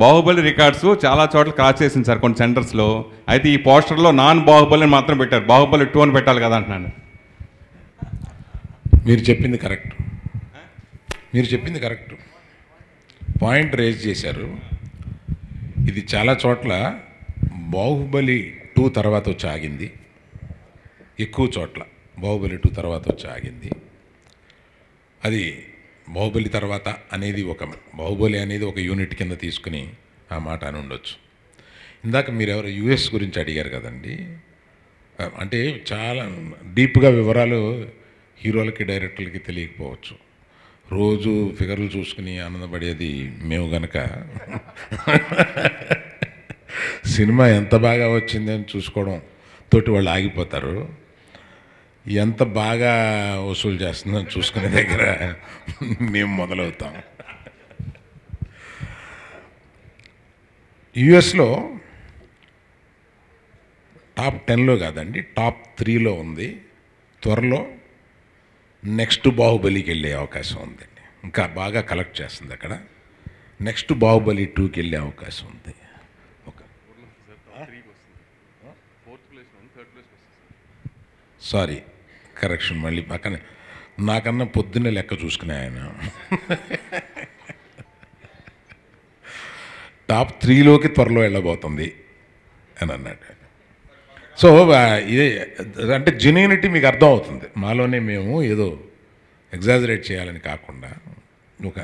Baahubali records చాలా చోట్ల cross చేసింది సార్ కొన్ని సెంటర్స్లో అయితే ఈ పోస్టర్లో నాన్ బాహుబలిని మాత్రం పెట్టారు. బాహుబలి టూ అని పెట్టాలి కదా అంటున్నాను. మీరు చెప్పింది కరెక్ట్ మీరు చెప్పింది కరెక్ట్ పాయింట్ రేజ్ చేశారు. ఇది చాలా చోట్ల బాహుబలి టూ తర్వాత వచ్చి ఆగింది. ఎక్కువ చోట్ల బాహుబలి టూ తర్వాత వచ్చి ఆగింది. అది బాహుబలి తర్వాత అనేది ఒక బాహుబలి అనేది ఒక యూనిట్ కింద తీసుకుని ఆ మాట అని ఉండొచ్చు. ఇందాక మీరు ఎవరు యుఎస్ గురించి అడిగారు కదండి. అంటే చాలా డీప్గా వివరాలు హీరోలకి డైరెక్టర్లకి తెలియకపోవచ్చు. రోజు ఫిగర్లు చూసుకుని ఆనందపడేది మేము గనక. సినిమా ఎంత బాగా వచ్చింది అని చూసుకోవడం తోటి వాళ్ళు ఆగిపోతారు. ఎంత బాగా వసూలు చేస్తుందని చూసుకునే దగ్గర మేము మొదలవుతాం. యుఎస్లో టాప్ టెన్లో కాదండి టాప్ త్రీలో ఉంది. త్వరలో నెక్స్ట్ బాహుబలికి వెళ్ళే అవకాశం ఉందండి. ఇంకా బాగా కలెక్ట్ చేస్తుంది అక్కడ. నెక్స్ట్ బాహుబలి టూకి వెళ్ళే అవకాశం ఉంది. సారీ. కరెక్షన్ మళ్ళీ పక్కన. నాకన్నా పొద్దున్నే లెక్క చూసుకునే ఆయన. టాప్ త్రీలోకి త్వరలో వెళ్ళబోతుంది అని అన్నాడు. సో ఇదే అంటే జెన్యునిటీ మీకు అర్థం అవుతుంది. మాలోనే మేము ఏదో ఎగ్జాజరేట్ చేయాలని కాకుండా ఒక